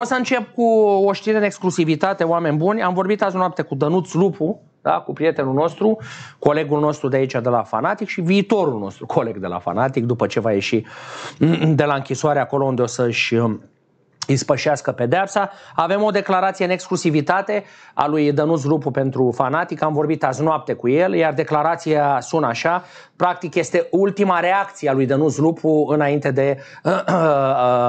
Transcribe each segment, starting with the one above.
O să încep cu o știre în exclusivitate, oameni buni. Am vorbit azi noapte cu Dănuț Lupu, da, cu prietenul nostru, colegul nostru de aici de la Fanatic și viitorul nostru coleg de la Fanatic, după ce va ieși de la închisoare acolo unde o să-și îi spășească pedeapsa. Avem o declarație în exclusivitate a lui Dănuț Rupu pentru fanatic. Am vorbit azi noapte cu el, iar declarația sună așa. Practic este ultima reacție a lui Dănuț Rupu înainte de uh, uh,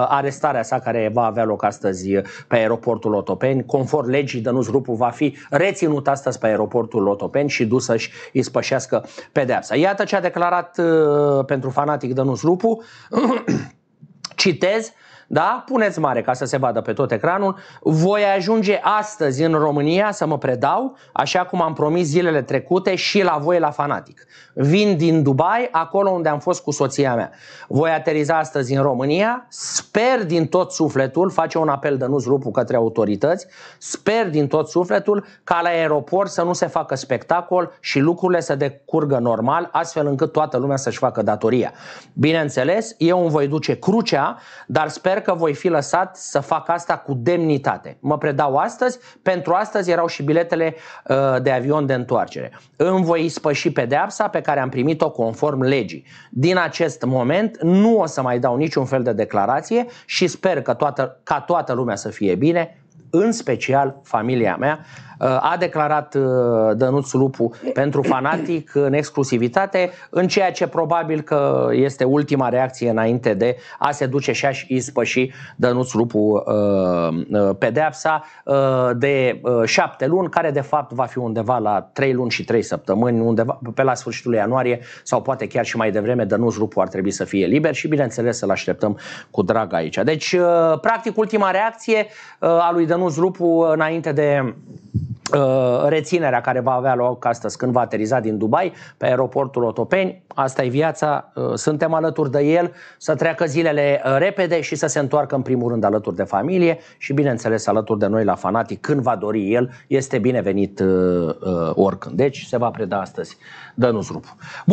arestarea sa care va avea loc astăzi pe aeroportul Otopeni. Conform legii, Dănuț Rupu va fi reținut astăzi pe aeroportul Otopeni și dus să-și îi spășească pedeapsa. Iată ce a declarat uh, pentru fanatic Dănuț Rupu. Citez, da? Puneți mare ca să se vadă pe tot ecranul. Voi ajunge astăzi în România să mă predau, așa cum am promis zilele trecute și la voi la Fanatic. Vin din Dubai, acolo unde am fost cu soția mea. Voi ateriza astăzi în România, sper din tot sufletul, face un apel de nu rupu către autorități, sper din tot sufletul ca la aeroport să nu se facă spectacol și lucrurile să decurgă normal, astfel încât toată lumea să-și facă datoria. Bineînțeles, eu îmi voi duce crucea, dar sper sper că voi fi lăsat să fac asta cu demnitate. Mă predau astăzi, pentru astăzi erau și biletele uh, de avion de întoarcere. Îmi voi spăși pedeapsa pe care am primit-o conform legii. Din acest moment nu o să mai dau niciun fel de declarație și sper că toată, ca toată lumea să fie bine, în special familia mea, uh, a declarat uh, Dănuț Lupu pentru fanatic în exclusivitate, în ceea ce probabil că este ultima reacție înainte de a se duce și a-și ispăși Dănuț Lupu uh, pedeapsa de șapte luni, care de fapt va fi undeva la trei luni și trei săptămâni, undeva pe la sfârșitul ianuarie sau poate chiar și mai devreme, Dănuț Lupu ar trebui să fie liber și bineînțeles să-l așteptăm cu drag aici. Deci, practic, ultima reacție a lui Dănuț Ionuț Lupu înainte de uh, reținerea care va avea loc astăzi când va ateriza din Dubai pe aeroportul Otopeni. Asta e viața, uh, suntem alături de el, să treacă zilele uh, repede și să se întoarcă în primul rând alături de familie și bineînțeles alături de noi la fanatic când va dori el, este binevenit uh, uh, oricând. Deci se va preda astăzi Dănuț Lupu.